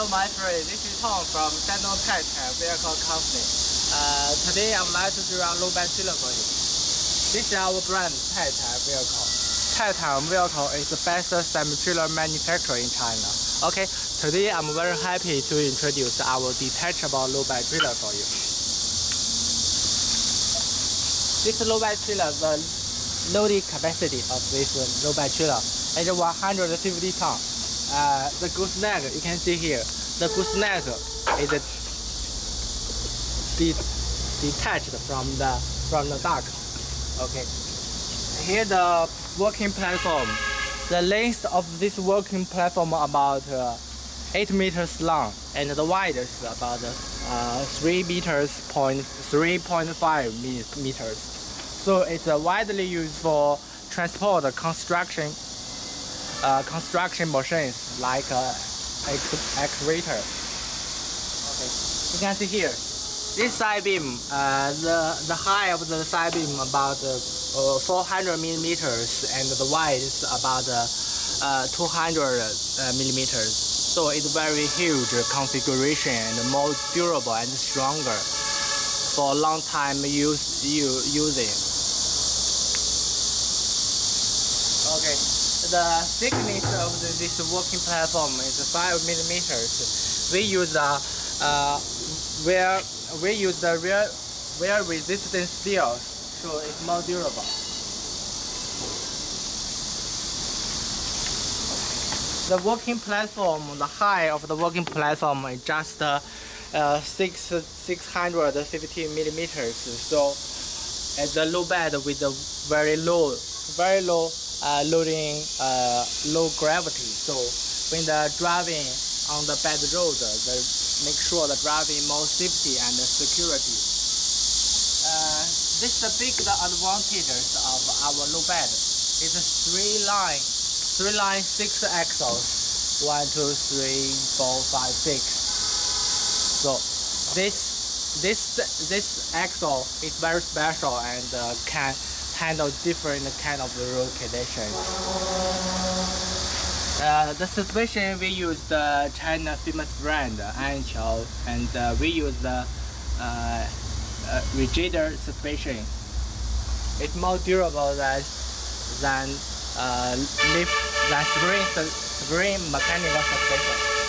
Hello, my friend. This is Tom from Shandong Titan Vehicle Company. Uh, today I would like to draw a low bed trailer for you. This is our brand, Titan Vehicle. Titan Vehicle is the best semi-trailer manufacturer in China. Okay, today I'm very happy to introduce our detachable low bed trailer for you. This low bed trailer, the loading capacity of this low bed trailer is 150 tons. Uh, the gooseneck you can see here. The gooseneck is de detached from the from the dock okay. Here the working platform. The length of this working platform about uh, 8 meters long and the wide is about uh, 3 meters point 3.5 meters. So it's uh, widely used for transport construction uh, construction machines like uh, excavator. Okay, you can see here. This side beam, uh, the the height of the side beam about uh, 400 millimeters, and the wide is about uh, 200 uh, millimeters. So it's very huge configuration and more durable and stronger for a long time use, using. Okay the thickness of the, this working platform is 5 millimeters. We use the uh, where we use the real wear resistant steel, so it's more durable. The working platform, the height of the working platform is just uh, uh, six 650 millimeters. So at the low bed with a very low, very low loading uh, low gravity. So when the driving on the bad road, the, make sure the driving more safety and security. Uh, this is the big advantages of our low bed. It's a three line, three line six axles. One, two, three, four, five, six. So this this this axle is very special and uh, can handle different kind of road conditions. Uh, the suspension we use the China famous brand Anqiu and uh, we use the uh, uh, rigider suspension. It's more durable than than uh, lift than spring spring mechanical suspension.